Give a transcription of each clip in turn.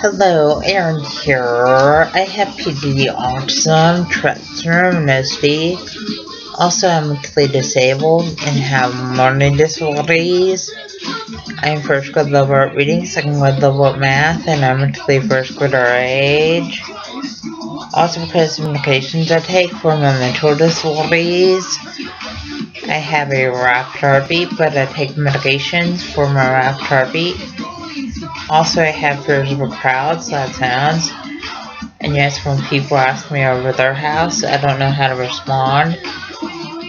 Hello, Aaron here. I have PDD autism, Tourette syndrome. Also, I'm mentally disabled and have learning disabilities. I'm first grade level at reading, second grade level at math, and I'm mentally first grader age. Also, because of medications I take for my mental disabilities, I have a rapid heartbeat, but I take medications for my rapid heartbeat. Also, I have fears of crowds, loud sounds, and yes, when people ask me over their house, I don't know how to respond.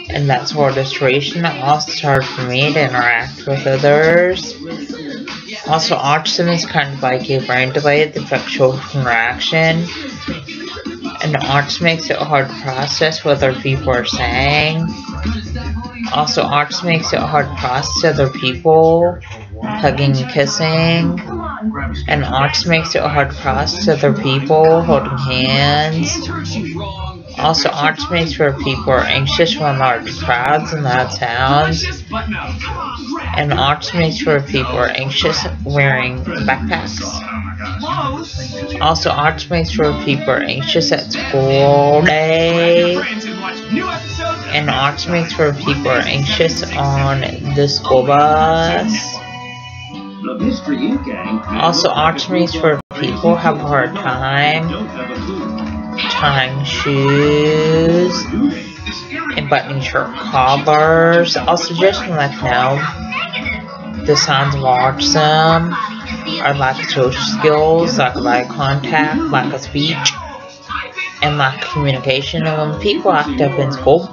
And that's where distraction. Also, it's hard for me to interact with others. Also, autism is kind of like a brain delay that affects social interaction. And autism makes it hard to process what other people are saying. Also, autism makes it hard to process other people hugging and kissing. And autism makes it a hard to process other people holding hands. Also, autism makes where people are anxious when large crowds and loud sounds. And autism makes where people are anxious wearing backpacks. Also, autism makes where people are anxious at school day. And autism makes where people are anxious on the school bus. Also, arteries for people have a hard time tying shoes and buttoning shirt collars. Also, just to let know, the signs of autism are lack of social skills, lack of eye contact, lack of speech, and lack of communication. And when people act up in school,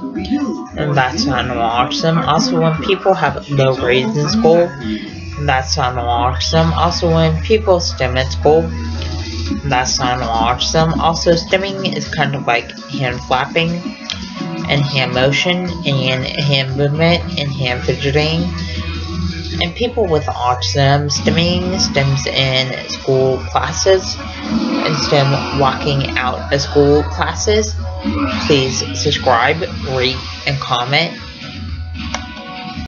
and that's not autism. Also, when people have low grades in school, that's not autism. Also, when people stim at school, that's not autism. Also, stimming is kind of like hand flapping and hand motion and hand movement and hand fidgeting. And people with autism, stimming stims in school classes and stim walking out of school classes. Please subscribe, rate, and comment